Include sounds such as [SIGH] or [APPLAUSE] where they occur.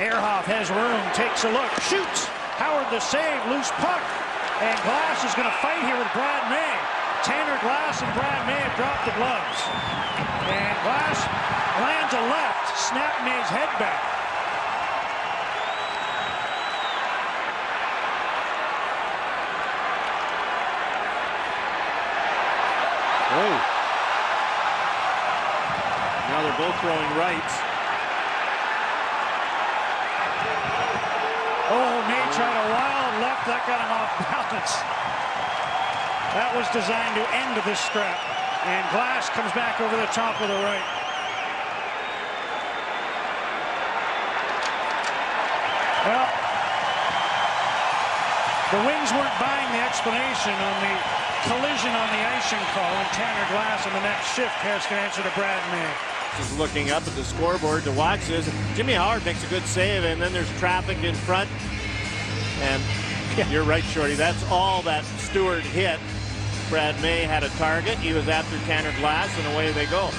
Ehrhoff has room, takes a look, shoots. Howard the save, loose puck. And Glass is going to fight here with Brad May. Tanner Glass and Brad May have dropped the gloves. And Glass lands a left, snap May's head back. Oh. Now they're both throwing rights. Oh, May tried a wild left. That got him off [LAUGHS] balance. That was designed to end this scrap. And Glass comes back over the top with a right. Well, the Wings weren't buying the explanation on the collision on the icing call, and Tanner Glass on the next shift has to answer to Brad May. Just looking up at the scoreboard to watch this. Jimmy Howard makes a good save, and then there's traffic in front. And [LAUGHS] you're right, Shorty. That's all that Stewart hit. Brad May had a target. He was after Tanner Glass, and away they go.